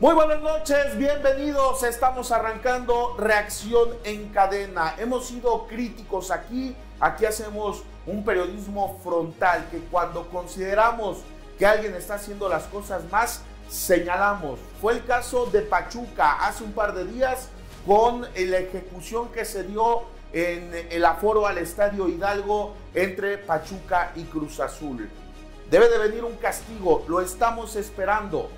Muy buenas noches, bienvenidos. Estamos arrancando reacción en cadena. Hemos sido críticos aquí. Aquí hacemos un periodismo frontal que cuando consideramos que alguien está haciendo las cosas más, señalamos. Fue el caso de Pachuca hace un par de días con la ejecución que se dio en el aforo al Estadio Hidalgo entre Pachuca y Cruz Azul. Debe de venir un castigo, lo estamos esperando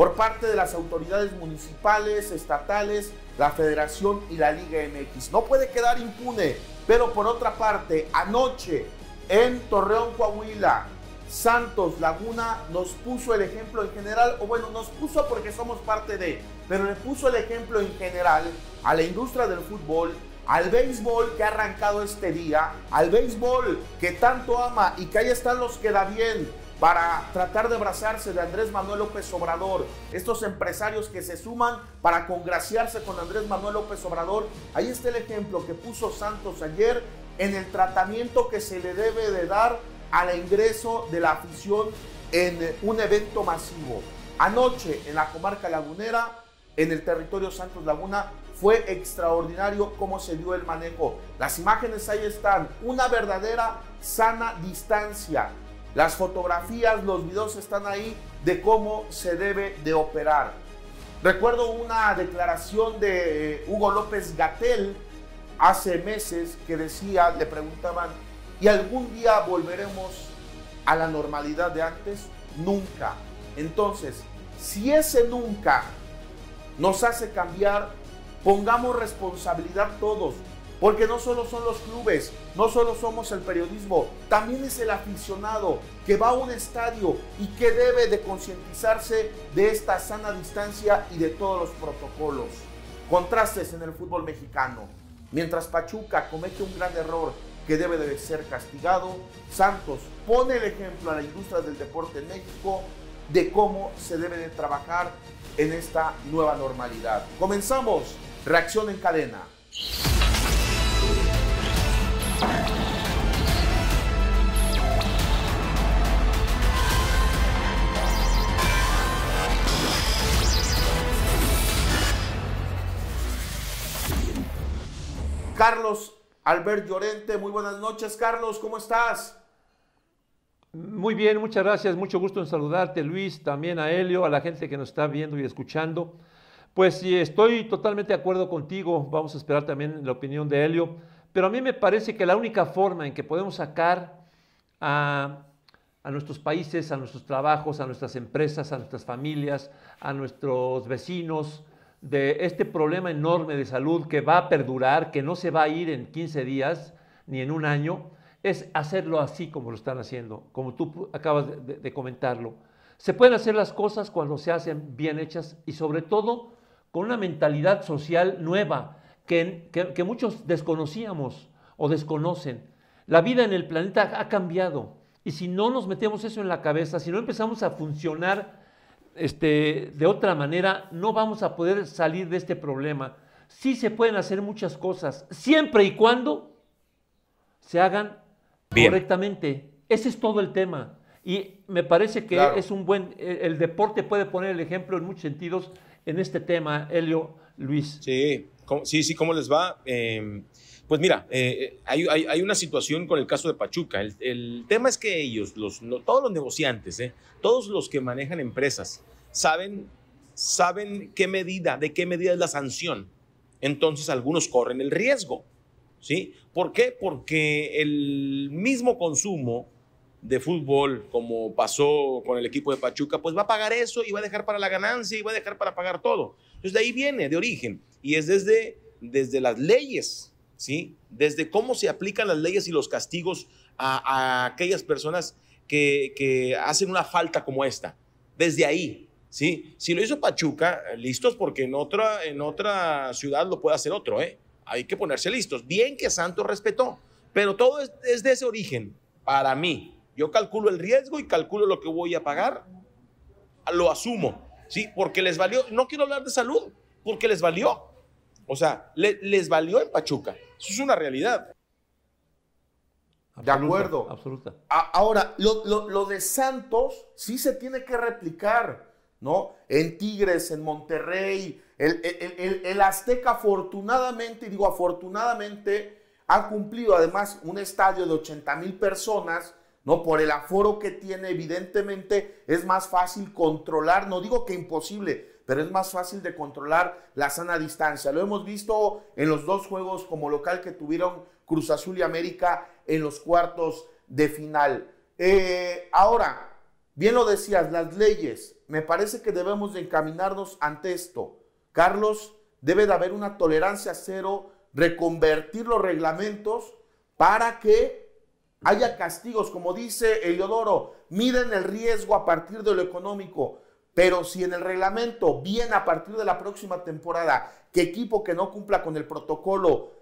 por parte de las autoridades municipales, estatales, la federación y la Liga MX. No puede quedar impune, pero por otra parte, anoche en Torreón, Coahuila, Santos Laguna nos puso el ejemplo en general, o bueno, nos puso porque somos parte de, pero le puso el ejemplo en general a la industria del fútbol, al béisbol que ha arrancado este día, al béisbol que tanto ama y que ahí están los que da bien, para tratar de abrazarse de Andrés Manuel López Obrador, estos empresarios que se suman para congraciarse con Andrés Manuel López Obrador. Ahí está el ejemplo que puso Santos ayer en el tratamiento que se le debe de dar al ingreso de la afición en un evento masivo. Anoche en la comarca lagunera, en el territorio Santos Laguna, fue extraordinario cómo se dio el manejo. Las imágenes ahí están, una verdadera sana distancia las fotografías, los videos están ahí de cómo se debe de operar. Recuerdo una declaración de eh, Hugo López Gatel hace meses que decía, le preguntaban, ¿y algún día volveremos a la normalidad de antes? Nunca. Entonces, si ese nunca nos hace cambiar, pongamos responsabilidad todos. Porque no solo son los clubes, no solo somos el periodismo, también es el aficionado que va a un estadio y que debe de concientizarse de esta sana distancia y de todos los protocolos. Contrastes en el fútbol mexicano. Mientras Pachuca comete un gran error que debe de ser castigado, Santos pone el ejemplo a la industria del deporte en México de cómo se debe de trabajar en esta nueva normalidad. Comenzamos, reacción en cadena. Carlos Albert Llorente, muy buenas noches. Carlos, ¿cómo estás? Muy bien, muchas gracias. Mucho gusto en saludarte, Luis, también a Helio, a la gente que nos está viendo y escuchando. Pues sí, estoy totalmente de acuerdo contigo. Vamos a esperar también la opinión de Helio. Pero a mí me parece que la única forma en que podemos sacar a, nuestros países, a nuestros trabajos, a nuestras empresas, a nuestras familias, a nuestros vecinos, de este problema enorme de salud que va a perdurar, que no se va a ir en 15 días ni en un año, es hacerlo así como lo están haciendo, como tú acabas de, comentarlo. Se pueden hacer las cosas cuando se hacen bien hechas y sobre todo con una mentalidad social nueva que, que muchos desconocíamos o desconocen. La vida en el planeta ha cambiado y si no nos metemos eso en la cabeza, si no empezamos a funcionar este, de otra manera, no vamos a poder salir de este problema. Sí se pueden hacer muchas cosas, siempre y cuando se hagan correctamente. Ese es todo el tema. Y me parece que es un buen, el deporte puede poner el ejemplo en muchos sentidos en este tema, Helio, Luis. Sí, sí, sí, ¿cómo les va? Em, pues mira, eh, hay, hay, una situación con el caso de Pachuca. El, tema es que ellos, los, todos los negociantes, eh, todos los que manejan empresas, saben, saben qué medida, de qué medida es la sanción. Entonces algunos corren el riesgo. ¿Sí? ¿Por qué? Porque el mismo consumo de fútbol, como pasó con el equipo de Pachuca, pues va a pagar eso y va a dejar para la ganancia y va a dejar para pagar todo. Entonces de ahí viene, de origen. Y es desde, desde las leyes ¿sí? Desde cómo se aplican las leyes y los castigos a, aquellas personas que, hacen una falta como esta. Desde ahí, ¿sí? Si lo hizo Pachuca, listos porque en otra, en otra ciudad lo puede hacer otro, ¿eh? Hay que ponerse listos. Bien que Santos respetó, pero todo es, es de ese origen, para mí. Yo calculo el riesgo y calculo lo que voy a pagar, lo asumo, ¿sí? Porque les valió, no quiero hablar de salud, porque les valió. O sea, les valió en Pachuca. Eso es una realidad. de acuerdo. Absoluta. ahora, lo, de Santos sí se tiene que replicar. ¿no? En Tigres, en Monterrey, el, el Azteca afortunadamente, digo afortunadamente, ha cumplido además un estadio de 80 mil personas, ¿no? Por el aforo que tiene, evidentemente es más fácil controlar, no digo que imposible, pero es más fácil de controlar la sana distancia. Lo hemos visto en los dos juegos como local que tuvieron Cruz Azul y América en los cuartos de final. Eh, ahora, bien lo decías, las leyes, me parece que debemos de encaminarnos ante esto. Carlos, debe de haber una tolerancia cero, reconvertir los reglamentos para que haya castigos, como dice Eliodoro, miden el riesgo a partir de lo económico, pero si en el reglamento viene a partir de la próxima temporada que equipo que no cumpla con el protocolo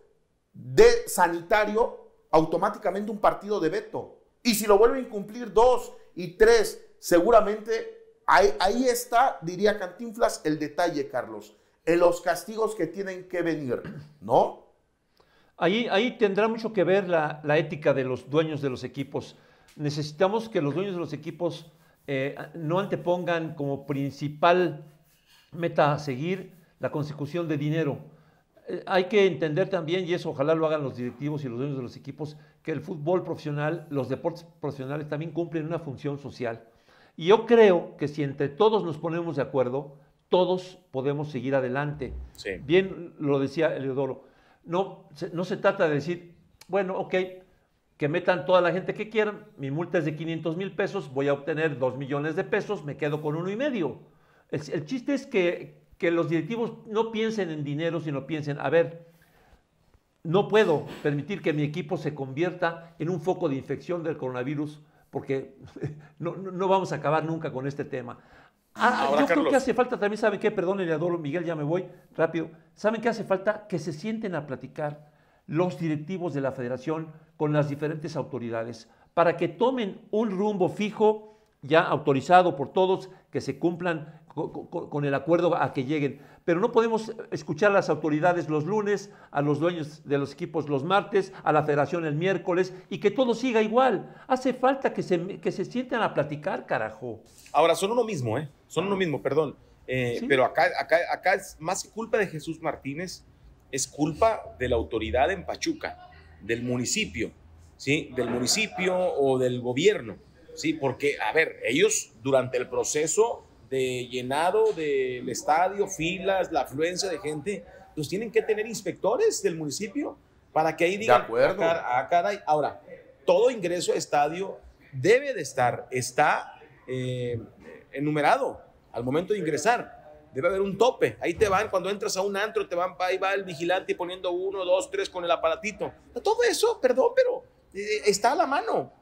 de sanitario, automáticamente un partido de veto. Y si lo vuelve a incumplir dos y tres, seguramente ahí, ahí está, diría Cantinflas, el detalle, Carlos, en los castigos que tienen que venir, ¿no? Ahí, ahí tendrá mucho que ver la, ética de los dueños de los equipos. Necesitamos que los dueños de los equipos eh, no antepongan como principal meta a seguir la consecución de dinero. Eh, hay que entender también, y eso ojalá lo hagan los directivos y los dueños de los equipos, que el fútbol profesional, los deportes profesionales también cumplen una función social. Y yo creo que si entre todos nos ponemos de acuerdo, todos podemos seguir adelante. Bien lo decía Eleodoro, no, no se trata de decir, bueno, ok, que metan toda la gente que quieran, mi multa es de 500 mil pesos, voy a obtener 2 millones de pesos, me quedo con uno y medio. El, chiste es que, que, los directivos no piensen en dinero, sino piensen, a ver, no puedo permitir que mi equipo se convierta en un foco de infección del coronavirus, porque no, no vamos a acabar nunca con este tema. Ah, yo creo que hace falta también, ¿saben qué? Perdón, Eleador, Miguel, ya me voy rápido. ¿Saben qué hace falta? Que se sienten a platicar los directivos de la federación con las diferentes autoridades para que tomen un rumbo fijo, ya autorizado por todos, que se cumplan con, el acuerdo a que lleguen. Pero no podemos escuchar a las autoridades los lunes, a los dueños de los equipos los martes, a la federación el miércoles y que todo siga igual. Hace falta que se, que se sienten a platicar, carajo. Ahora, son uno mismo, ¿eh? Son uno mismo, perdón. Eh, pero acá, acá, acá es más culpa de Jesús Martínez, es culpa de la autoridad en Pachuca, del municipio, ¿sí? Del municipio o del gobierno, ¿sí? Porque, a ver, ellos durante el proceso de llenado del estadio, filas, la afluencia de gente, pues tienen que tener inspectores del municipio para que ahí digan, de acuerdo. Ah, caray. Ahora, todo ingreso a estadio debe de estar, está eh, enumerado al momento de ingresar. Debe haber un tope. Ahí te van, cuando entras a un antro, te van, ahí va el vigilante poniendo uno, dos, tres con el aparatito. Todo eso, perdón, pero eh, está a la mano,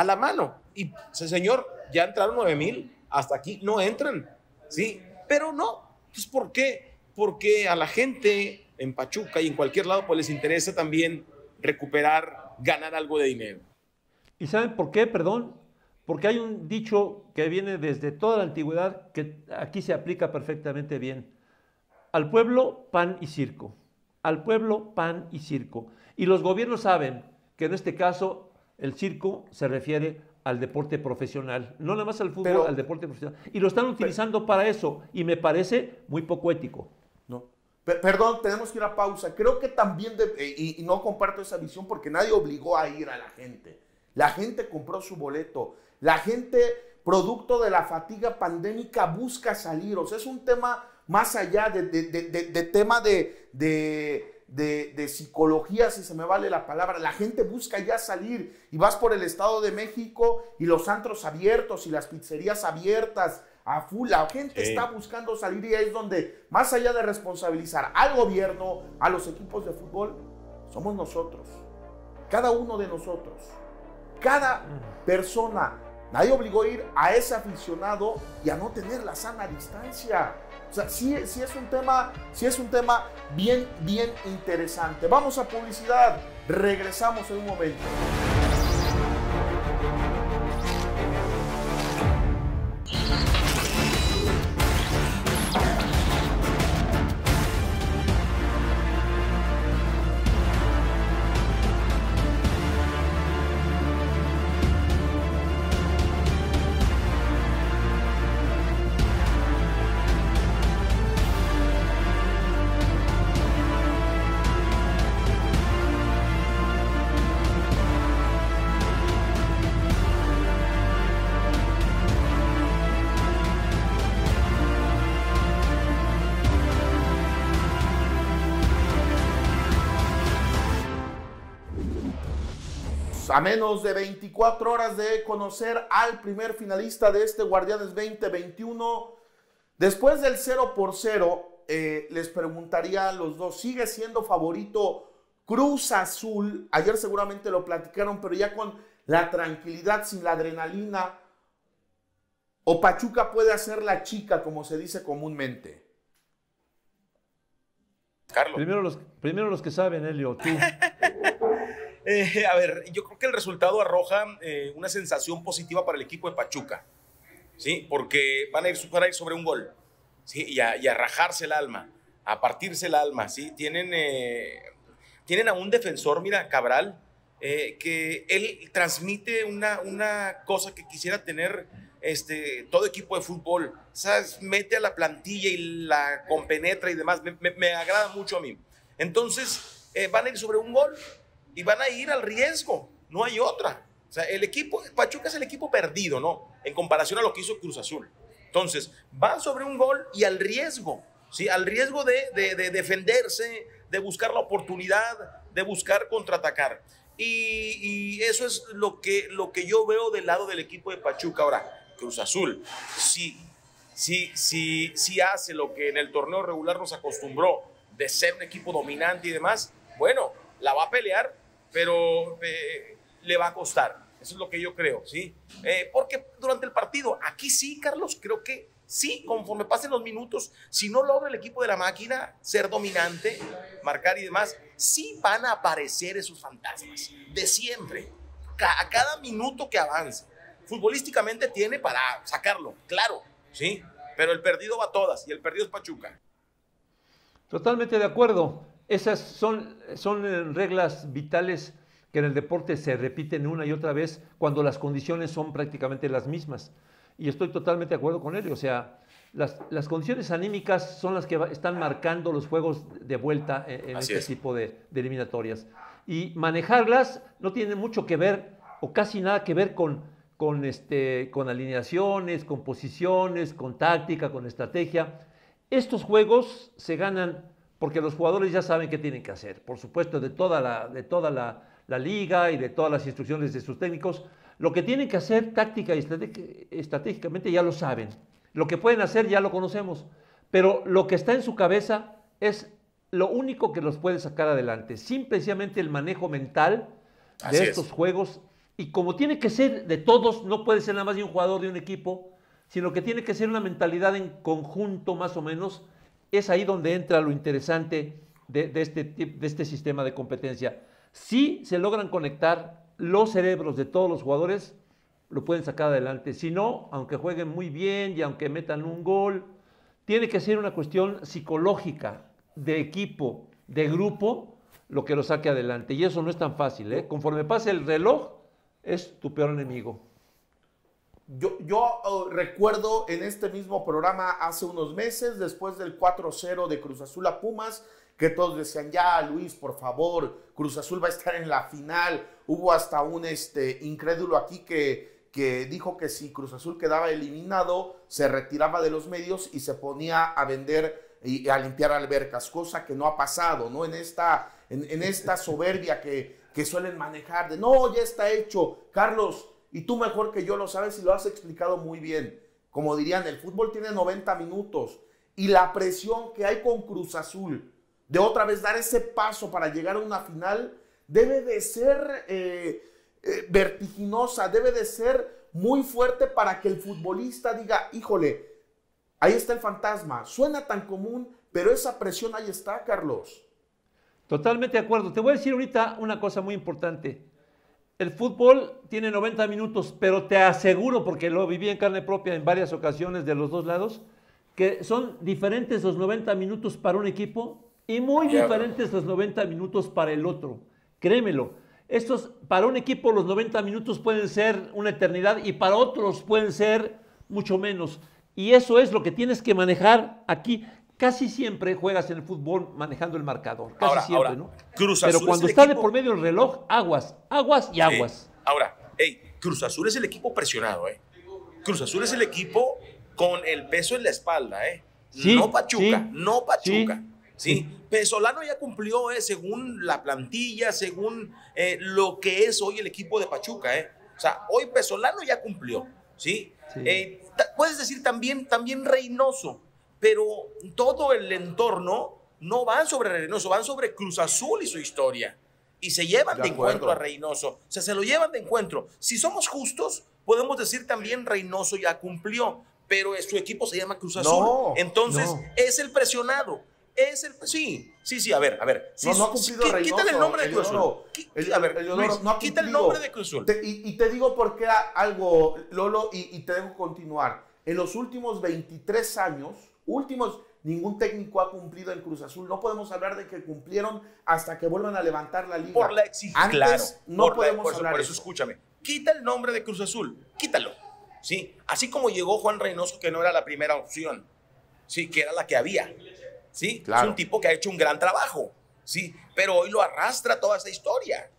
a la mano. Y, señor, ya entraron nueve mil hasta aquí no entran, ¿sí? Pero no, pues ¿por qué? Porque a la gente en Pachuca y en cualquier lado pues les interesa también recuperar, ganar algo de dinero. ¿Y saben por qué? Perdón. Porque hay un dicho que viene desde toda la antigüedad que aquí se aplica perfectamente bien. Al pueblo, pan y circo. Al pueblo, pan y circo. Y los gobiernos saben que en este caso el circo se refiere al deporte profesional, no nada más al fútbol, al deporte profesional. Y lo están utilizando para eso y me parece muy poco ético. No. Perdón, tenemos que ir a pausa. Creo que también, eh, y, no comparto esa visión porque nadie obligó a ir a la gente. La gente compró su boleto. La gente, producto de la fatiga pandémica, busca salir. O sea, es un tema más allá de, de tema de, de, psicología, si se me vale la palabra. La gente busca ya salir y vas por el Estado de México y los antros abiertos y las pizzerías abiertas a full. La gente está buscando salir y ahí es donde, más allá de responsabilizar al gobierno, a los equipos de fútbol, somos nosotros. Cada uno de nosotros. Cada persona. Nadie obligó a ir a ese aficionado y a no tener la sana distancia. O sea, sí, sí, es un tema, sí es un tema bien, bien interesante. Vamos a publicidad. Regresamos en un momento. A menos de 24 horas de conocer al primer finalista de este Guardianes 2021, después del 0 por 0, eh, les preguntaría a los dos, ¿sigue siendo favorito Cruz Azul? Ayer seguramente lo platicaron, pero ya con la tranquilidad, sin la adrenalina. ¿O Pachuca puede hacer la chica, como se dice comúnmente? Carlos. Primero los, primero los que saben, Helio, tú. Eh, a ver, yo creo que el resultado arroja eh, una sensación positiva para el equipo de Pachuca, ¿sí? Porque van a ir, sobre un gol, ¿sí? Y a, rajarse el alma, a partirse el alma, ¿sí? Tienen, eh, tienen a un defensor, mira, Cabral, que él transmite una, una cosa que quisiera tener este, todo equipo de fútbol, ¿sabes? Mete a la plantilla y la compenetra y demás, me, agrada mucho a mí. Entonces, van a ir sobre un gol, y van a ir al riesgo, no hay otra. O sea, el equipo, Pachuca es el equipo perdido, ¿no? En comparación a lo que hizo Cruz Azul. Entonces, van sobre un gol y al riesgo, ¿sí? Al riesgo de, de, defenderse, de buscar la oportunidad, de buscar contraatacar. Y, y, eso es lo que, lo que yo veo del lado del equipo de Pachuca. Ahora, Cruz Azul, sí, sí, sí, sí hace lo que en el torneo regular nos acostumbró de ser un equipo dominante y demás. Bueno, la va a pelear, pero eh, le va a costar. Eso es lo que yo creo, ¿sí? Eh, porque durante el partido, aquí sí, Carlos, creo que sí, conforme pasen los minutos, si no logra el equipo de la máquina ser dominante, marcar y demás, sí van a aparecer esos fantasmas de siempre, a cada minuto que avance. Futbolísticamente tiene para sacarlo, claro, ¿sí? Pero el perdido va todas y el perdido es Pachuca. Totalmente de acuerdo. Esas son, son eh, reglas vitales que en el deporte se repiten una y otra vez cuando las condiciones son prácticamente las mismas. Y estoy totalmente de acuerdo con él. O sea, las, condiciones anímicas son las que están marcando los juegos de vuelta en, este tipo de, eliminatorias. Y manejarlas no tiene mucho que ver o casi nada que ver con, con, este, con alineaciones, con posiciones, con táctica, con estrategia. Estos juegos se ganan porque los jugadores ya saben qué tienen que hacer. Por supuesto, de toda la, de toda la, liga y de todas las instrucciones de sus técnicos, lo que tienen que hacer táctica y estratégicamente ya lo saben. Lo que pueden hacer ya lo conocemos, pero lo que está en su cabeza es lo único que los puede sacar adelante. Simplemente el manejo mental de estos juegos. Y como tiene que ser de todos, no puede ser nada más de un jugador de un equipo, sino que tiene que ser una mentalidad en conjunto más o menos es ahí donde entra lo interesante de, este, de este sistema de competencia. Si se logran conectar los cerebros de todos los jugadores, lo pueden sacar adelante. Si no, aunque jueguen muy bien y aunque metan un gol, tiene que ser una cuestión psicológica, de equipo, de grupo, lo que lo saque adelante. Y eso no es tan fácil. ¿eh? Conforme pase el reloj, es tu peor enemigo. Yo, oh, recuerdo en este mismo programa hace unos meses, después del 4-0 de Cruz Azul a Pumas, que todos decían, ya Luis, por favor, Cruz Azul va a estar en la final. Hubo hasta un este, incrédulo aquí que, que dijo que si Cruz Azul quedaba eliminado, se retiraba de los medios y se ponía a vender y a limpiar albercas, cosa que no ha pasado, ¿no? En esta, en, esta soberbia que, que suelen manejar de, no, ya está hecho. Carlos, y tú mejor que yo lo sabes y lo has explicado muy bien. Como dirían, el fútbol tiene 90 minutos y la presión que hay con Cruz Azul de otra vez dar ese paso para llegar a una final debe de ser eh, eh, vertiginosa, debe de ser muy fuerte para que el futbolista diga, híjole, ahí está el fantasma. Suena tan común, pero esa presión ahí está, Carlos. Totalmente de acuerdo. Te voy a decir ahorita una cosa muy importante. El fútbol tiene 90 minutos, pero te aseguro, porque lo viví en carne propia en varias ocasiones de los dos lados, que son diferentes los 90 minutos para un equipo y muy diferentes los 90 minutos para el otro. Créemelo. Estos, para un equipo los 90 minutos pueden ser una eternidad y para otros pueden ser mucho menos. Y eso es lo que tienes que manejar aquí casi siempre juegas en el fútbol manejando el marcador. Casi siempre, ¿no? Cruz Azul Pero cuando está de por medio el reloj, aguas, aguas y aguas. Ahora, hey, Cruz Azul es el equipo presionado, ¿eh? Cruz Azul es el equipo con el peso en la espalda, ¿eh? no Pachuca, no Pachuca. ¿sí? Pesolano ya cumplió, eh, según la plantilla, según eh, lo que es hoy el equipo de Pachuca, ¿eh? O sea, hoy Pesolano ya cumplió, ¿sí? Eh, puedes decir también, también Reynoso, pero todo el entorno no van sobre Reynoso, van sobre Cruz Azul y su historia. Y se llevan de, encuentro a Reynoso. O sea, se lo llevan de encuentro. Si somos justos, podemos decir también Reynoso ya cumplió, pero su equipo se llama Cruz Azul. Entonces, es el presionado. Es el, sí, sí, sí, a ver, a ver. no, no ha cumplido Reynoso. Quítale el nombre de Cruz Azul. a ver, Luis, no quita el nombre de Cruz Azul. y, te digo por qué algo, Lolo, y, y te dejo continuar. En los últimos 23 años, últimos, ningún técnico ha cumplido en Cruz Azul. No podemos hablar de que cumplieron hasta que vuelvan a levantar la liga. Por la exigencia. Claro, no podemos hablar por eso, escúchame. Quita el nombre de Cruz Azul, quítalo. ¿sí? Así como llegó Juan Reynoso, que no era la primera opción, ¿sí? Que era la que había. ¿sí? Es un tipo que ha hecho un gran trabajo, ¿sí? Pero hoy lo arrastra toda esa historia,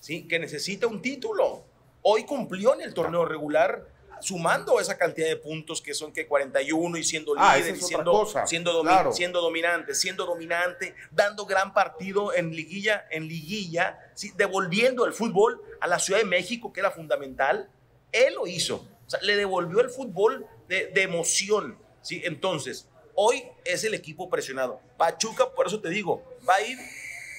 ¿sí? Que necesita un título. Hoy cumplió en el torneo regular sumando esa cantidad de puntos que son que 41 y siendo ah, líder, siendo, siendo, siendo, dominante, siendo dominante, dando gran partido en liguilla, en liguilla, ¿sí? devolviendo el fútbol a la Ciudad de México, que era fundamental. Él lo hizo, o sea, le devolvió el fútbol de, de emoción, ¿sí? Entonces, Hoy es el equipo presionado. Pachuca, por eso te digo, va a ir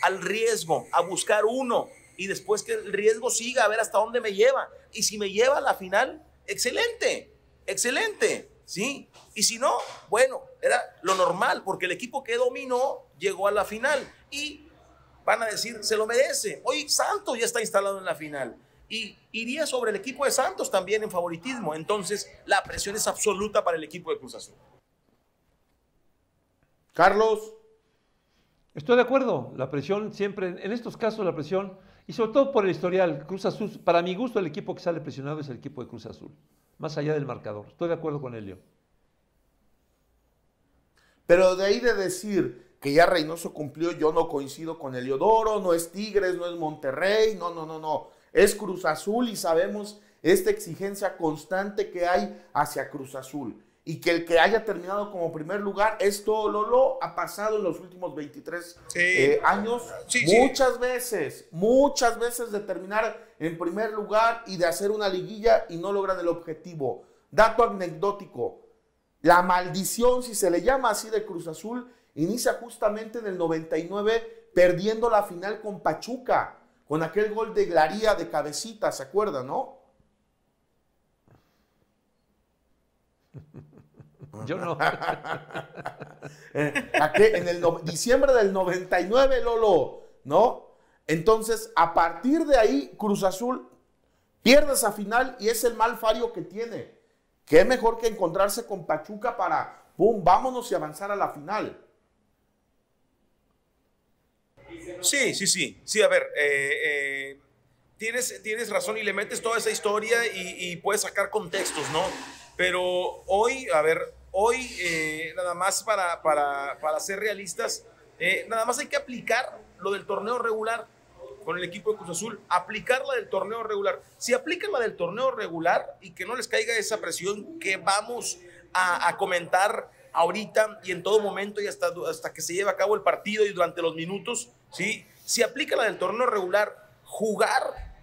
al riesgo, a buscar uno y después que el riesgo siga a ver hasta dónde me lleva. Y si me lleva a la final, excelente, excelente, ¿sí? Y si no, bueno, era lo normal, porque el equipo que dominó llegó a la final y van a decir, se lo merece. Hoy Santos ya está instalado en la final y iría sobre el equipo de Santos también en favoritismo. Entonces, la presión es absoluta para el equipo de Cruz Azul. Carlos. Estoy de acuerdo, la presión siempre, en estos casos la presión, y sobre todo por el historial, Cruz Azul, para mi gusto el equipo que sale presionado es el equipo de Cruz Azul, más allá del marcador. Estoy de acuerdo con Elio. Pero de ahí de decir que ya Reynoso cumplió, yo no coincido con Eliodoro, no es Tigres, no es Monterrey, no, no, no, no. Es Cruz Azul y sabemos esta exigencia constante que hay hacia Cruz Azul y que el que haya terminado como primer lugar, esto Lolo ha pasado en los últimos 23 eh, años muchas veces, muchas veces de terminar en primer lugar y de hacer una liguilla y no logran el objetivo. Dato anecdótico, la maldición, si se le llama así de Cruz Azul, inicia justamente en el 99 perdiendo la final con Pachuca, con aquel gol de Glaría de cabecita, ¿se acuerdan, no? Yo no. Eh, en el diciembre del 99, Lolo, ¿no? Entonces, a partir de ahí, Cruz Azul pierde esa final y es el mal fario que tiene. Qué mejor que encontrarse con Pachuca para, ¡pum!, vámonos y avanzar a la final. Sí, sí, sí. Sí, a ver, eh, eh, tienes, tienes razón y le metes toda esa historia y, y puedes sacar contextos, ¿no? Pero hoy, a ver, Hoy, eh, nada más para, para, para ser realistas, eh, nada más hay que aplicar lo del torneo regular con el equipo de Cruz Azul, aplicar la del torneo regular. Si aplican la del torneo regular y que no les caiga esa presión que vamos a, comentar ahorita y en todo momento y hasta, hasta que se lleve a cabo el partido y durante los minutos, ¿sí? si aplica la del torneo regular, jugar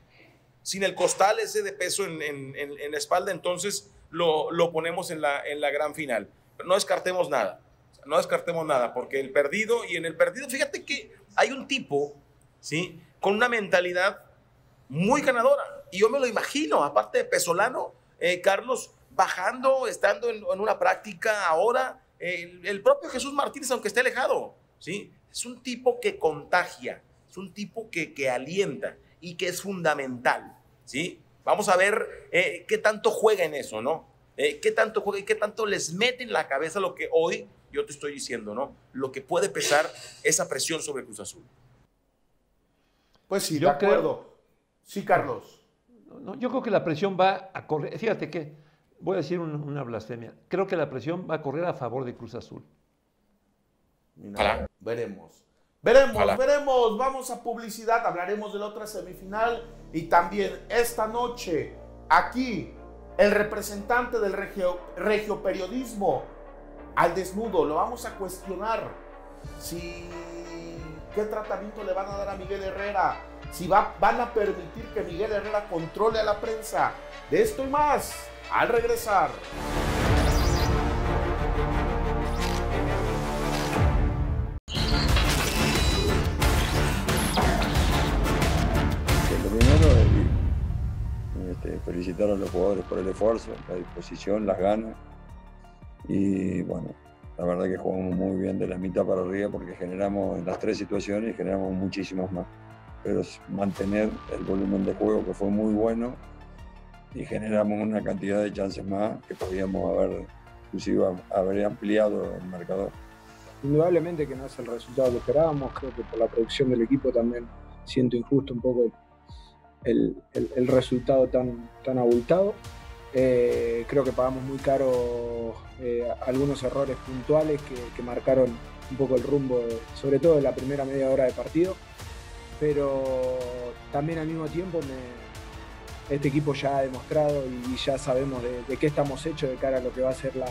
sin el costal ese de peso en, en, en la espalda, entonces lo, ponemos en la, en la gran final. no descartemos nada, no descartemos nada, porque el perdido, y en el perdido, fíjate que hay un tipo, ¿sí? Con una mentalidad muy ganadora. Y yo me lo imagino, aparte de Pesolano, eh, Carlos, bajando, estando en, una práctica ahora, el, propio Jesús Martínez, aunque esté alejado, ¿sí? Es un tipo que contagia, es un tipo que, que alienta y que es fundamental, ¿sí? Vamos a ver eh, qué tanto juega en eso, ¿no? Eh, qué tanto juega y qué tanto les mete en la cabeza lo que hoy yo te estoy diciendo, ¿no? Lo que puede pesar esa presión sobre Cruz Azul. Pues sí, yo de acuerdo. sí, Carlos. yo creo que la presión va a correr. Fíjate que, voy a decir una blasfemia. Creo que la presión va a correr a favor de Cruz Azul. veremos. Veremos, veremos. Vamos a publicidad. Hablaremos de la otra semifinal. Y también esta noche, aquí, el representante del regio, regio periodismo al desnudo. Lo vamos a cuestionar. si qué tratamiento le van a dar a Miguel Herrera, si va, van a permitir que Miguel Herrera controle a la prensa. De esto y más, al regresar. Este, felicitar a los jugadores por el esfuerzo, la disposición, las ganas. Y bueno, la verdad que jugamos muy bien de la mitad para arriba porque generamos en las tres situaciones y generamos muchísimos más. Pero mantener el volumen de juego que fue muy bueno y generamos una cantidad de chances más que podíamos haber, inclusive haber ampliado el marcador. Indudablemente que no es el resultado que esperábamos, creo que por la producción del equipo también siento injusto un poco el, el, resultado tan, tan abultado. Eh, creo que pagamos muy caro eh, algunos errores puntuales que, que, marcaron un poco el rumbo, de, sobre todo en la primera media hora de partido. Pero también al mismo tiempo este equipo ya ha demostrado y, ya sabemos de, de, qué estamos hechos de cara a lo que va a ser la,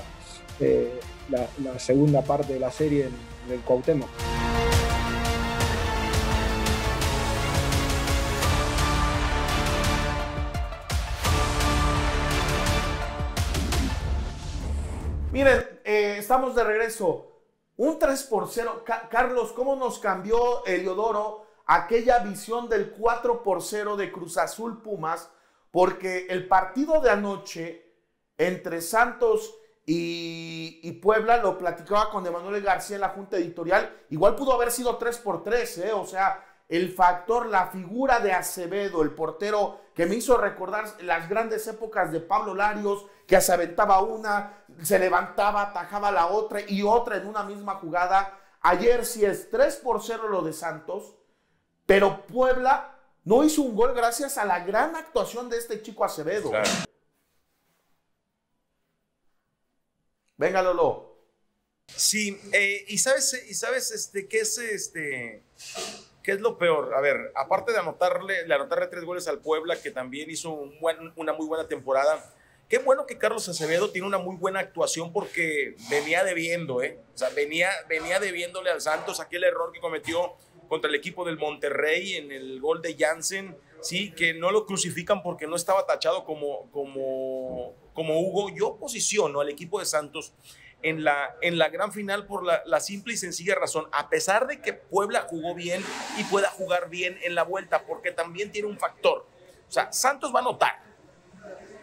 eh, la, segunda parte de la serie en, en el Cuauhtémoc. Miren, eh, estamos de regreso. Un 3 por 0. Ca Carlos, ¿cómo nos cambió Eliodoro aquella visión del 4 por 0 de Cruz Azul Pumas? Porque el partido de anoche entre Santos y, y, Puebla lo platicaba con Emanuel García en la Junta Editorial. Igual pudo haber sido 3 por 3, ¿eh? O sea, el factor, la figura de Acevedo, el portero que me hizo recordar las grandes épocas de Pablo Larios, que se aventaba una, se levantaba, atajaba la otra y otra en una misma jugada. Ayer sí es 3 por 0 lo de Santos, pero Puebla no hizo un gol gracias a la gran actuación de este chico Acevedo. Claro. Venga, Lolo. Sí, eh, y sabes, y sabes este, qué es este. ¿Qué es lo peor? A ver, aparte de anotarle, de anotarle tres goles al Puebla, que también hizo una muy buena temporada, Qué bueno que Carlos Acevedo tiene una muy buena actuación porque venía debiendo, ¿eh? O sea, venía, venía debiéndole al Santos aquel error que cometió contra el equipo del Monterrey en el gol de Jansen, sí, que no lo crucifican porque no estaba tachado como, como, como Hugo. Yo posiciono al equipo de Santos en la, en la gran final por la, la, simple y sencilla razón, a pesar de que Puebla jugó bien y pueda jugar bien en la vuelta, porque también tiene un factor. O sea, Santos va a notar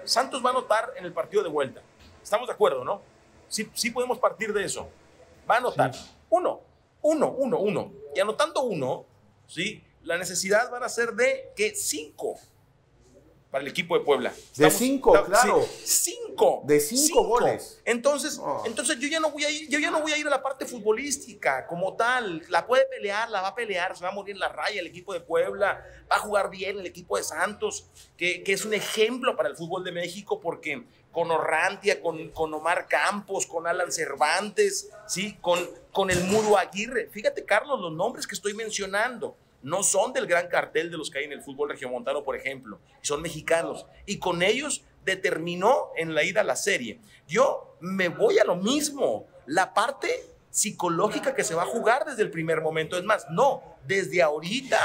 Santos va a anotar en el partido de vuelta. Estamos de acuerdo, ¿no? Sí, sí podemos partir de eso. Va a anotar sí. uno, uno, uno, uno. Y anotando uno, ¿sí? La necesidad van a ser de que cinco para el equipo de Puebla. Estamos, de cinco, estamos, claro. Sí, cinco. De cinco, cinco, goles. Entonces, oh. entonces yo ya no voy a ir, yo ya no voy a ir a la parte futbolística como tal. La puede pelear, la va a pelear, se va a morir en la raya el equipo de Puebla, va a jugar bien el equipo de Santos, que, que es un ejemplo para el fútbol de México porque con Orrantia, con, con Omar Campos, con Alan Cervantes, ¿sí? con, con el Muro Aguirre. Fíjate, Carlos, los nombres que estoy mencionando no son del gran cartel de los que hay en el fútbol regiomontano, por ejemplo, son mexicanos. Y con ellos determinó en la ida la serie. Yo me voy a lo mismo, la parte psicológica que se va a jugar desde el primer momento. Es más, no, desde ahorita.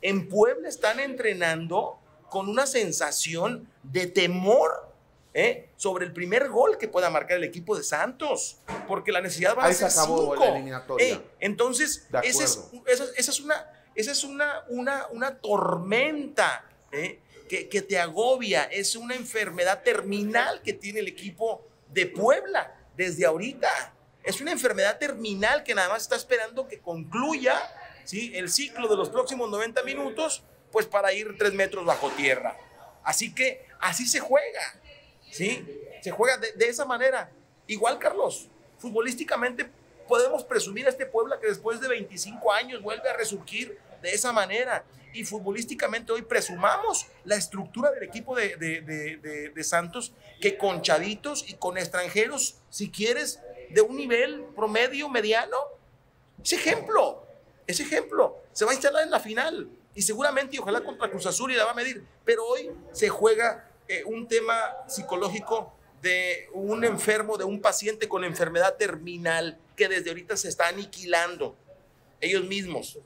En Puebla están entrenando con una sensación de temor ¿eh? sobre el primer gol que pueda marcar el equipo de Santos, porque la necesidad va Ahí a ser se acabó cinco. la eliminatoria. Eh, entonces, esa es, esa, esa es, una, esa es una, una, una tormenta ¿eh? que, que, te agobia, es una enfermedad terminal que tiene el equipo de Puebla desde ahorita. Es una enfermedad terminal que nada más está esperando que concluya ¿sí? el ciclo de los próximos 90 minutos, pues para ir tres metros bajo tierra. Así que así se juega, ¿sí? Se juega de, de esa manera. Igual, Carlos, futbolísticamente podemos presumir a este Puebla que después de 25 años vuelve a resurgir de esa manera. Y futbolísticamente hoy presumamos la estructura del equipo de, de, de, Santos, que con chavitos y con extranjeros, si quieres, de un nivel promedio, mediano, ese ejemplo, ese ejemplo se va a instalar en la final. Y seguramente, y ojalá contra Cruz Azul y la va a medir. Pero hoy se juega eh, un tema psicológico de un enfermo, de un paciente con enfermedad terminal que desde ahorita se está aniquilando ellos mismos.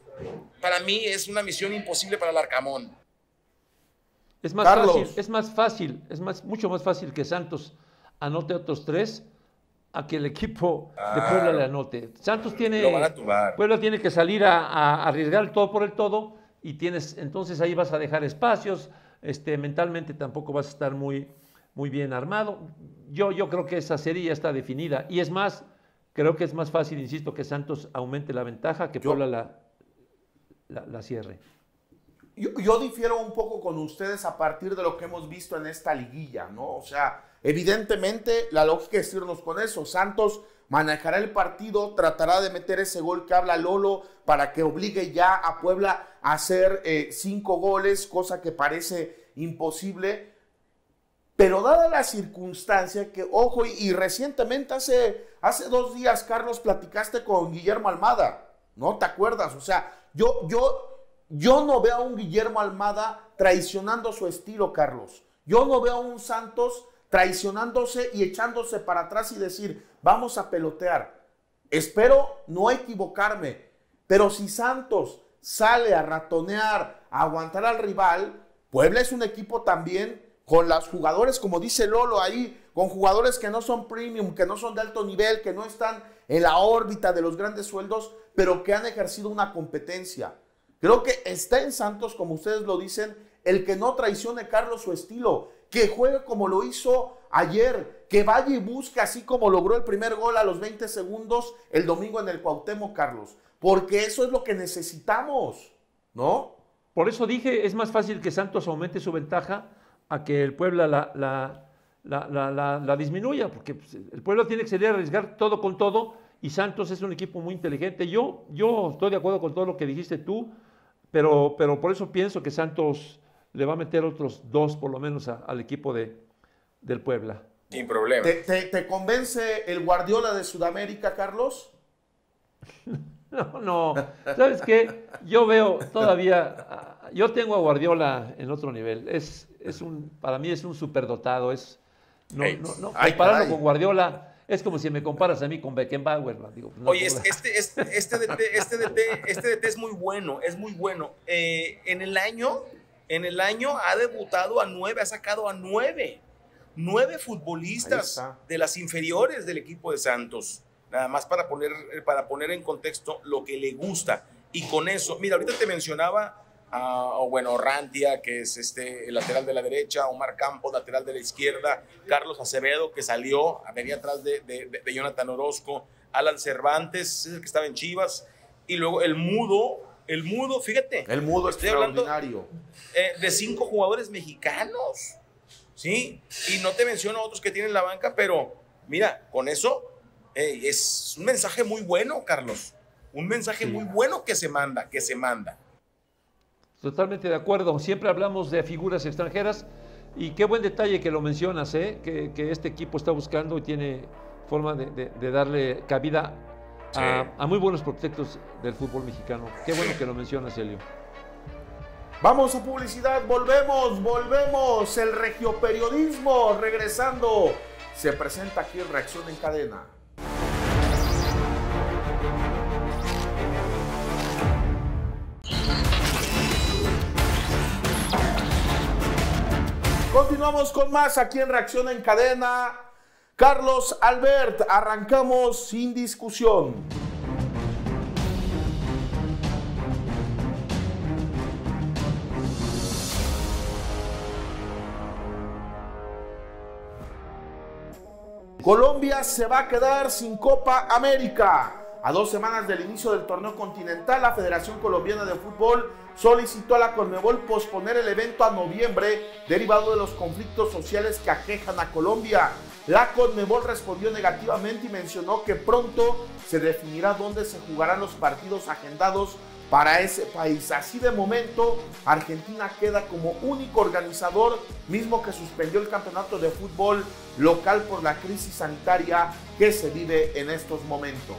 Para mí es una misión imposible para el Arcamón. Es más fácil, es más fácil, es más, mucho más fácil que Santos anote otros tres a que el equipo de Puebla le anote. Santos tiene, Puebla tiene que salir a, arriesgar todo por el todo y tienes, entonces ahí vas a dejar espacios, este, mentalmente tampoco vas a estar muy, muy bien armado. Yo, yo creo que esa serie ya está definida y es más, creo que es más fácil, insisto, que Santos aumente la ventaja que Puebla la, la, cierre. Yo, yo, difiero un poco con ustedes a partir de lo que hemos visto en esta liguilla, ¿no? O sea, evidentemente la lógica es irnos con eso. Santos manejará el partido, tratará de meter ese gol que habla Lolo para que obligue ya a Puebla a hacer eh, cinco goles, cosa que parece imposible. Pero dada la circunstancia que, ojo, y, recientemente hace, hace dos días, Carlos, platicaste con Guillermo Almada, ¿no? ¿Te acuerdas? O sea, yo, yo, yo no veo a un Guillermo Almada traicionando su estilo, Carlos. Yo no veo a un Santos traicionándose y echándose para atrás y decir, vamos a pelotear. Espero no equivocarme, pero si Santos sale a ratonear, a aguantar al rival, Puebla es un equipo también con los jugadores, como dice Lolo ahí, con jugadores que no son premium, que no son de alto nivel, que no están en la órbita de los grandes sueldos, pero que han ejercido una competencia. Creo que está en Santos, como ustedes lo dicen, el que no traicione Carlos su estilo, que juegue como lo hizo ayer, que vaya y busque así como logró el primer gol a los 20 segundos el domingo en el Cuauhtémoc, Carlos, porque eso es lo que necesitamos, ¿no? Por eso dije, es más fácil que Santos aumente su ventaja a que el Puebla la, la, disminuya, porque pues, el Puebla tiene que salir a arriesgar todo con todo y Santos es un equipo muy inteligente. Yo, yo estoy de acuerdo con todo lo que dijiste tú, pero, pero por eso pienso que Santos le va a meter otros dos por lo menos al equipo de, del Puebla. Sin problema. ¿Te, convence el Guardiola de Sudamérica, Carlos? No, no. ¿Sabes qué? Yo veo todavía, yo tengo a Guardiola en otro nivel. Es, es un, para mí es un superdotado. Es, no, no, no, compararlo con Guardiola es como si me comparas a mí con Beckenbauer. Digo, Oye, este, este, este, DT, este, DT, este es muy bueno, es muy bueno. Eh, en el año en el año ha debutado a nueve, ha sacado a nueve, nueve futbolistas de las inferiores del equipo de Santos. Nada más para poner, para poner en contexto lo que le gusta. Y con eso, mira, ahorita te mencionaba a, bueno, Rantia, que es este, el lateral de la derecha, Omar Campos, lateral de la izquierda, Carlos Acevedo, que salió, venía atrás de, de Jonathan Orozco, Alan Cervantes, el que estaba en Chivas, y luego el mudo, el mudo, fíjate. El mudo extraordinario. Eh, de cinco jugadores mexicanos. ¿Sí? Y no te menciono otros que tienen la banca, pero mira, con eso es un mensaje muy bueno, Carlos. Un mensaje muy bueno que se manda, que se manda. Totalmente de acuerdo. Siempre hablamos de figuras extranjeras y qué buen detalle que lo mencionas, ¿eh? que, este equipo está buscando y tiene forma de darle cabida a, muy buenos prospectos del fútbol mexicano. Qué bueno que lo mencionas, Elio. Vamos a publicidad, volvemos, volvemos. El regioperiodismo regresando. Se presenta aquí en Reacción en Cadena. Continuamos con más aquí en Reacción en Cadena. Carlos Albert, arrancamos sin discusión. Colombia se va a quedar sin Copa América. A dos semanas del inicio del torneo continental, la Federación Colombiana de Fútbol solicitó a la Conmebol posponer el evento a noviembre derivado de los conflictos sociales que aquejan a Colombia. La Conmebol respondió negativamente y mencionó que pronto se definirá dónde se jugarán los partidos agendados para ese país. Así de momento, Argentina queda como único organizador, mismo que suspendió el campeonato de fútbol local por la crisis sanitaria que se vive en estos momentos.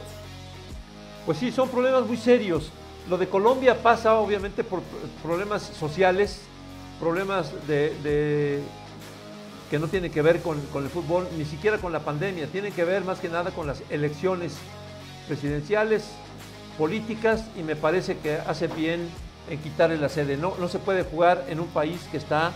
Pues sí, son problemas muy serios. Lo de Colombia pasa obviamente por problemas sociales, problemas de que no tiene que ver con, el fútbol, ni siquiera con la pandemia, tiene que ver más que nada con las elecciones presidenciales, políticas y me parece que hace bien en quitarle la sede. No, no se puede jugar en un país que está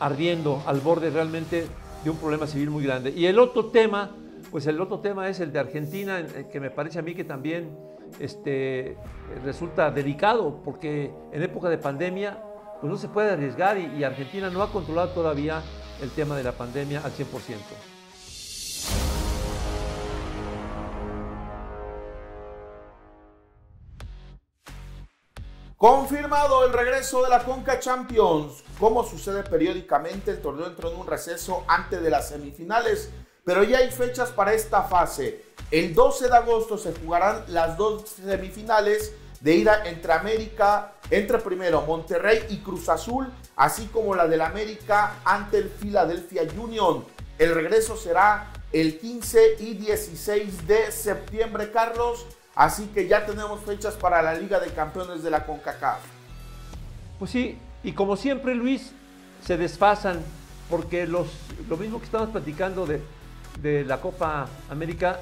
ardiendo al borde realmente de un problema civil muy grande. Y el otro tema, pues el otro tema es el de Argentina, que me parece a mí que también este, resulta delicado, porque en época de pandemia pues no se puede arriesgar y, y Argentina no ha controlado todavía el tema de la pandemia al 100%. Confirmado el regreso de la Conca Champions. Como sucede periódicamente, el torneo entró en un receso antes de las semifinales, pero ya hay fechas para esta fase. El 12 de agosto se jugarán las dos semifinales de ida entre América, entre primero Monterrey y Cruz Azul, así como la del América ante el Philadelphia Union. El regreso será el 15 y 16 de septiembre, Carlos. Así que ya tenemos fechas para la Liga de Campeones de la CONCACAF. Pues sí, y como siempre, Luis, se desfasan, porque los, lo mismo que estamos platicando de, de la Copa América,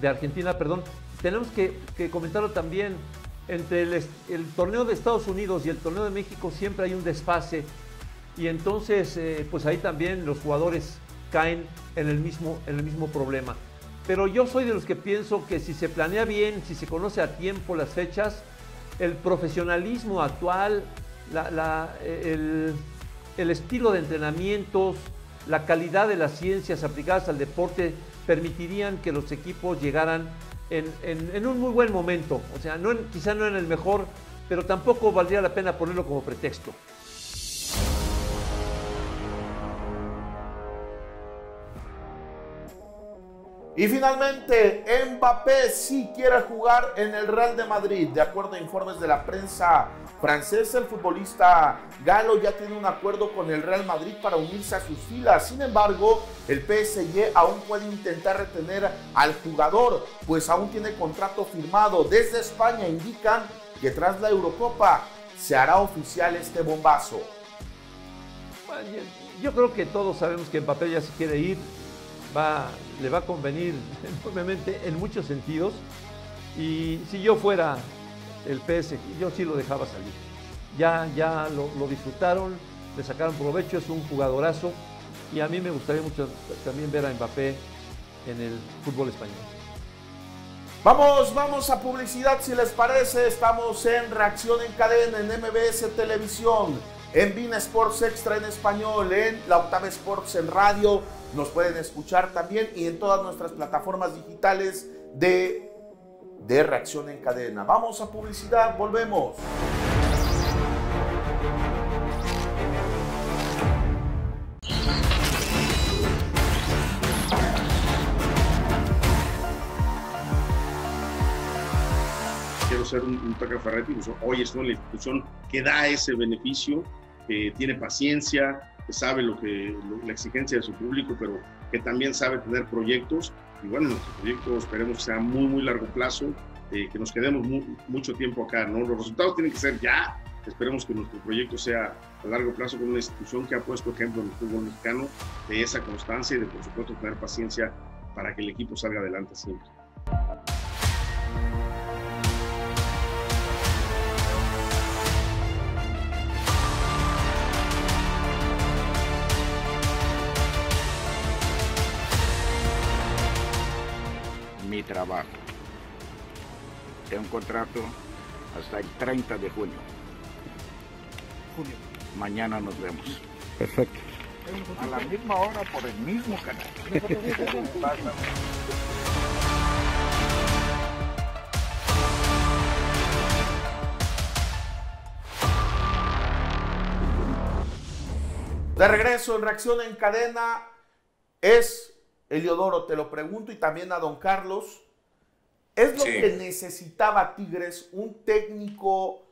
de Argentina, perdón, tenemos que, comentarlo también. Entre el, torneo de Estados Unidos y el torneo de México siempre hay un desfase y entonces eh, pues ahí también los jugadores caen en el mismo, en el mismo problema. Pero yo soy de los que pienso que si se planea bien, si se conoce a tiempo las fechas, el profesionalismo actual, la, el, el estilo de entrenamientos, la calidad de las ciencias aplicadas al deporte permitirían que los equipos llegaran en, un muy buen momento. O sea, quizá no en el mejor, pero tampoco valdría la pena ponerlo como pretexto. Y finalmente, Mbappé sí quiere jugar en el Real de Madrid. De acuerdo a informes de la prensa francesa, el futbolista galo ya tiene un acuerdo con el Real Madrid para unirse a sus filas. Sin embargo, el PSG aún puede intentar retener al jugador, pues aún tiene contrato firmado. Desde España indican que tras la Eurocopa se hará oficial este bombazo. Yo, creo que todos sabemos que Mbappé ya se quiere ir le va a convenir enormemente en muchos sentidos. Y si yo fuera el PSG, yo sí lo dejaba salir. Ya, ya lo, lo, disfrutaron, le sacaron provecho, es un jugadorazo. Y a mí me gustaría mucho también ver a Mbappé en el fútbol español. Vamos, vamos a publicidad si les parece. Estamos en Reacción en Cadena en MBS Televisión, en Vina Sports Extra en español, en La Octava Sports en radio nos pueden escuchar también y en todas nuestras plataformas digitales de, de reacción en cadena. Vamos a publicidad, volvemos. Quiero ser un, un Taca Ferretti, pues, hoy es una institución que da ese beneficio, que tiene paciencia, que sabe lo que, lo, la exigencia de su público, pero que también sabe tener proyectos. Y bueno, nuestro proyecto esperemos que sea muy, muy largo plazo, eh, que nos quedemos mu mucho tiempo acá, ¿no? Los resultados tienen que ser ya. Esperemos que nuestro proyecto sea a largo plazo con una institución que ha puesto ejemplo en el fútbol mexicano de esa constancia y de, por supuesto, tener paciencia para que el equipo salga adelante siempre. Mi trabajo. Tengo un contrato hasta el 30 de junio. Junio. Mañana nos vemos. Perfecto. A la misma hora por el mismo canal. De regreso en reacción en cadena es Eliodoro, te lo pregunto y también a don Carlos. ¿Es lo sí. que necesitaba Tigres un técnico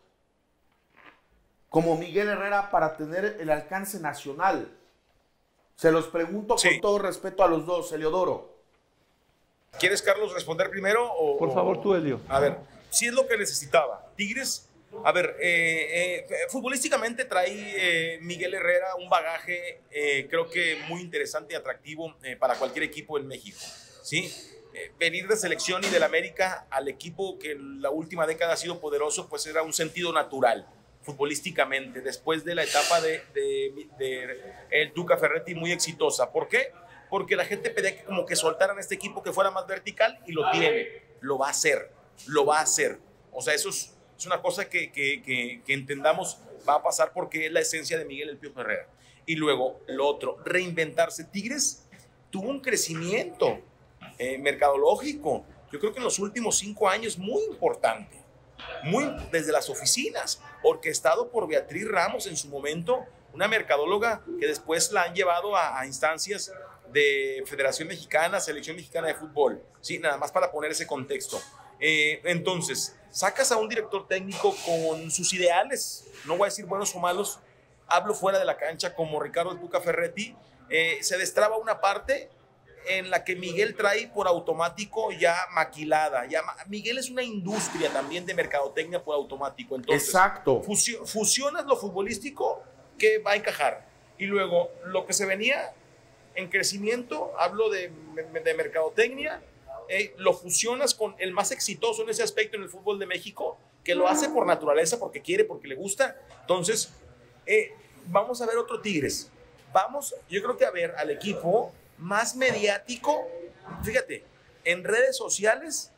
como Miguel Herrera para tener el alcance nacional? Se los pregunto sí. con todo respeto a los dos, Eliodoro. ¿Quieres, Carlos, responder primero? O, Por favor, tú, Elio. A ver, sí es lo que necesitaba. Tigres a ver, eh, eh, futbolísticamente trae eh, Miguel Herrera un bagaje, creo que muy interesante y atractivo para cualquier equipo en México. ¿sí? eh, venir de selección y del América al equipo que en la última década ha sido poderoso, pues era un sentido natural futbolísticamente, después de la etapa de el Duca Ferretti muy exitosa. ¿Por qué? Porque la gente pedía que como que soltaran este equipo que fuera más vertical y lo tiene, lo va a hacer, lo va a hacer. O sea, eso es, es una cosa que, entendamos va a pasar porque es la esencia de Miguel El Pío Herrera. Y luego, lo otro, reinventarse. Tigres tuvo un crecimiento eh, mercadológico, yo creo que en los últimos cinco años muy importante, muy desde las oficinas, orquestado por Beatriz Ramos en su momento, una mercadóloga que después la han llevado a, a instancias de Federación Mexicana, Selección Mexicana de Fútbol, sí, nada más para poner ese contexto. Eh, entonces, sacas a un director técnico con sus ideales, no voy a decir buenos o malos, hablo fuera de la cancha como Ricardo Tuca Ferretti, eh, se destraba una parte en la que Miguel trae por automático ya maquilada. Ya, Miguel es una industria también de mercadotecnia por automático. Entonces, Exacto. fusio- fusionas lo futbolístico que va a encajar. Y luego, lo que se venía en crecimiento, hablo de, de mercadotecnia, eh, lo fusionas con el más exitoso en ese aspecto en el fútbol de México, que lo hace por naturaleza, porque quiere, porque le gusta. Entonces, eh, vamos a ver otro Tigres. Vamos, yo creo que a ver al equipo más mediático, fíjate, en redes sociales,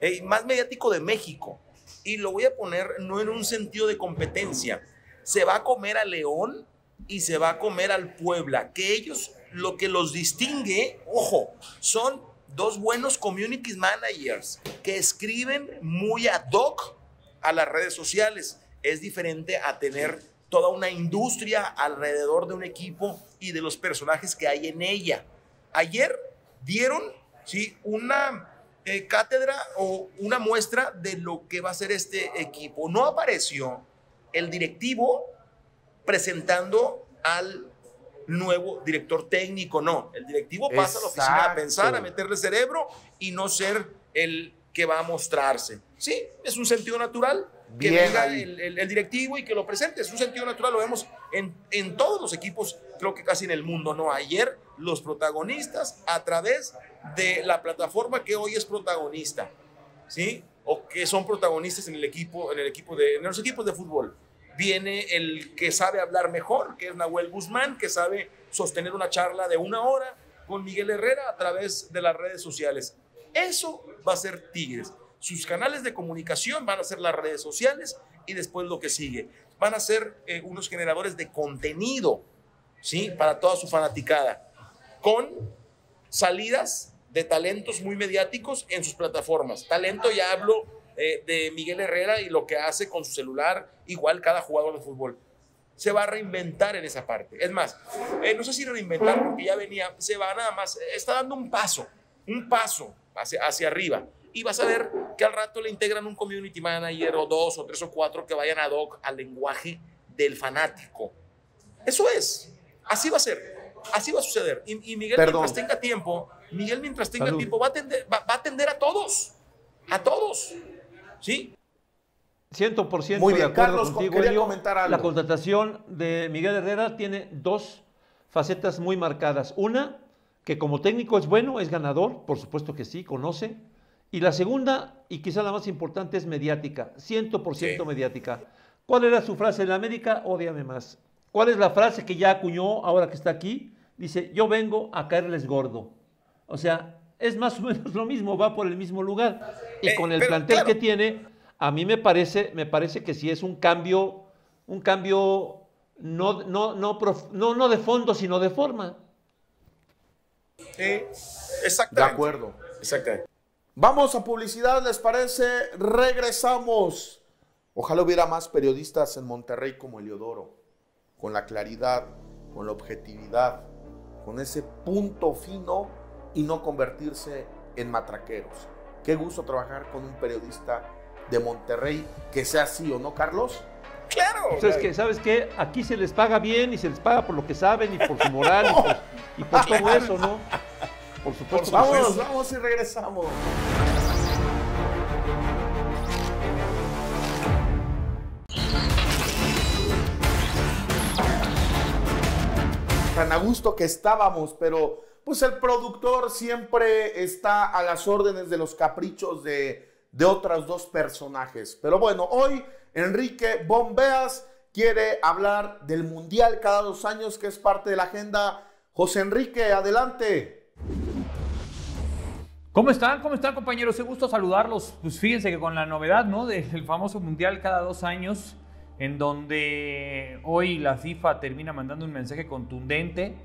eh, más mediático de México. Y lo voy a poner no en un sentido de competencia. Se va a comer a León y se va a comer al Puebla, que ellos lo que los distingue, ojo, son dos buenos community managers que escriben muy ad hoc a las redes sociales. Es diferente a tener toda una industria alrededor de un equipo y de los personajes que hay en ella. Ayer dieron ¿sí? una eh, cátedra o una muestra de lo que va a ser este equipo. No apareció el directivo presentando al nuevo director técnico, no. El directivo pasa a la oficina a Exacto. pensar, a meterle cerebro y no ser el que va a mostrarse. Sí, es un sentido natural que venga el, el- el directivo y que lo presente. Es un sentido natural, lo vemos en, en todos los equipos, creo que casi en el mundo, ¿no? Ayer los protagonistas a través de la plataforma que hoy es protagonista, ¿sí? O que son protagonistas en el equipo, en el equipo de, en los equipos de fútbol. Viene el que sabe hablar mejor, que es Nahuel Guzmán, que sabe sostener una charla de una hora con Miguel Herrera a través de las redes sociales. Eso va a ser Tigres. Sus canales de comunicación van a ser las redes sociales y después lo que sigue. Van a ser eh, unos generadores de contenido, ¿sí? Para toda su fanaticada. Con salidas de talentos muy mediáticos en sus plataformas. Talento, ya hablo eh, de Miguel Herrera y lo que hace con su celular, igual cada jugador de fútbol. Se va a reinventar en esa parte. Es más, eh, no sé si reinventar porque ya venía, se va nada más, eh, está dando un paso, un paso hacia, hacia arriba. Y vas a ver que al rato le integran un community manager o dos o tres o cuatro que vayan ad hoc al lenguaje del fanático. Eso es. Así va a ser. Así va a suceder. Y, y Miguel, Perdón. mientras tenga tiempo, Miguel, mientras tenga Salud. tiempo, va a, atender, va, va a atender a todos. A todos. ¿Sí? 100% Muy de bien, acuerdo Carlos, contigo, quería Elio. comentar algo. La contratación de Miguel Herrera tiene dos facetas muy marcadas. Una, que como técnico es bueno, es ganador, por supuesto que sí, conoce. Y la segunda, y quizá la más importante, es mediática, 100% Sí. mediática. ¿Cuál era su frase en la América? Ódiame más. ¿Cuál es la frase que ya acuñó ahora que está aquí? Dice, yo vengo a caerles gordo. O sea, es más o menos lo mismo, va por el mismo lugar. Y Eh, con el plantel claro. que tiene, a mí me parece, me parece que sí es un cambio, un cambio no, no, no, prof- no, no de fondo, sino de forma. Sí. Exactamente. De acuerdo. Exactamente. Vamos a publicidad, ¿les parece? Regresamos. Ojalá hubiera más periodistas en Monterrey como Eliodoro, con la claridad, con la objetividad, con ese punto fino y no convertirse en matraqueros. Qué gusto trabajar con un periodista de Monterrey que sea así, ¿o no, Carlos? Claro. ¿Sabes qué? ¿Sabes qué? Aquí se les paga bien y se les paga por lo que saben y por su moral y por, y por todo eso, ¿no? Por supuesto. que Vamos, sí. vamos y regresamos. Tan a gusto que estábamos, pero pues el productor siempre está a las órdenes de los caprichos de, de otros dos personajes. Pero bueno, hoy Enrique Bombeas quiere hablar del Mundial cada dos años, que es parte de la agenda. José Enrique, adelante. ¿Cómo están? ¿Cómo están, compañeros? Qué gusto saludarlos. Pues fíjense que con la novedad, ¿no? Del famoso Mundial cada dos años, en donde hoy la FIFA termina mandando un mensaje contundente.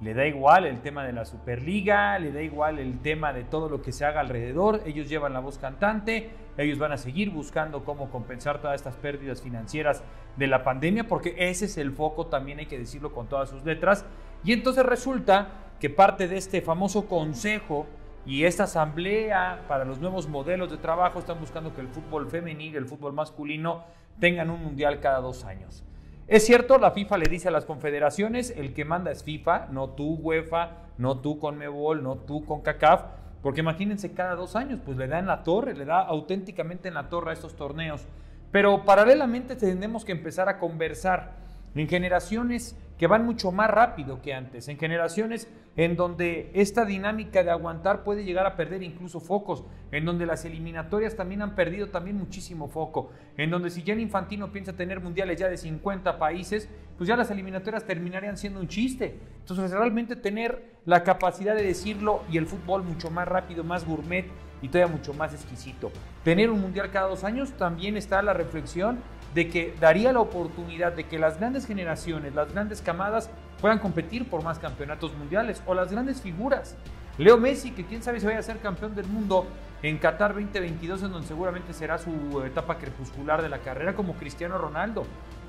Le da igual el tema de la Superliga, le da igual el tema de todo lo que se haga alrededor. Ellos llevan la voz cantante, ellos van a seguir buscando cómo compensar todas estas pérdidas financieras de la pandemia, porque ese es el foco, también hay que decirlo con todas sus letras. Y entonces resulta que parte de este famoso consejo y esta asamblea para los nuevos modelos de trabajo están buscando que el fútbol femenil, el fútbol masculino, tengan un mundial cada dos años. Es cierto, la FIFA le dice a las confederaciones, el que manda es FIFA, no tú UEFA, no tú Conmebol, no tú CONCACAF, porque imagínense cada dos años, pues le da en la torre, le da auténticamente en la torre a estos torneos. Pero paralelamente tenemos que empezar a conversar en generaciones que van mucho más rápido que antes, en generaciones en donde esta dinámica de aguantar puede llegar a perder incluso focos, en donde las eliminatorias también han perdido también muchísimo foco, en donde si Gianni Infantino piensa tener mundiales ya de 50 países, pues ya las eliminatorias terminarían siendo un chiste. Entonces realmente tener la capacidad de decirlo y el fútbol mucho más rápido, más gourmet y todavía mucho más exquisito. Tener un mundial cada dos años también está la reflexión de que daría la oportunidad de que las grandes generaciones, las grandes camadas puedan competir por más campeonatos mundiales o las grandes figuras. Leo Messi, que quién sabe si vaya a ser campeón del mundo en Qatar 2022, en donde seguramente será su etapa crepuscular de la carrera, como Cristiano Ronaldo.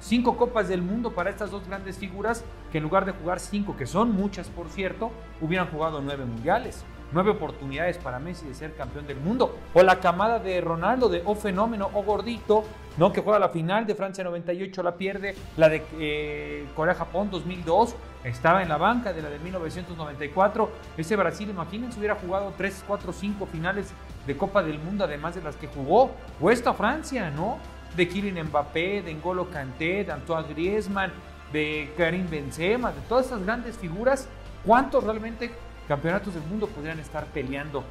Cinco copas del mundo para estas dos grandes figuras, que en lugar de jugar cinco, que son muchas por cierto, hubieran jugado nueve mundiales nueve oportunidades para Messi de ser campeón del mundo. O la camada de Ronaldo, de O oh Fenómeno, O oh Gordito, ¿no? que juega la final de Francia 98, la pierde, la de eh, Corea-Japón 2002, estaba en la banca de la de 1994. Ese Brasil, imagínense, hubiera jugado 3, 4, 5 finales de Copa del Mundo, además de las que jugó. O esta Francia, ¿no? De Kylian Mbappé, de N'Golo Kanté, de Antoine Griezmann, de Karim Benzema, de todas estas grandes figuras. ¿Cuántos realmente campeonatos del mundo podrían estar peleando.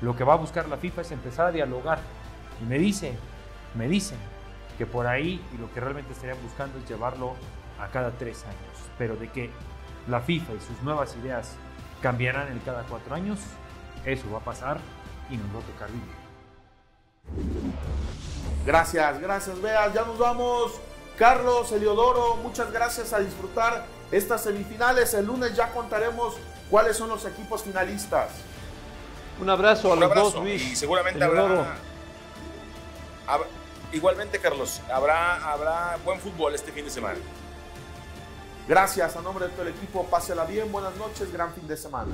Lo que va a buscar la FIFA es empezar a dialogar. Y me dicen, me dicen que por ahí y lo que realmente estarían buscando es llevarlo a cada tres años. Pero de que la FIFA y sus nuevas ideas cambiarán en cada cuatro años, eso va a pasar y nos va a tocar vivir. Gracias, gracias, Veas. Ya nos vamos. Carlos, Eliodoro, muchas gracias a disfrutar estas semifinales. El lunes ya contaremos ¿Cuáles son los equipos finalistas? Un abrazo a los dos, Luis. Y seguramente habrá, Igualmente, Carlos, habrá, habrá buen fútbol este fin de semana. Gracias a nombre de todo el equipo, pásela bien, buenas noches, gran fin de semana.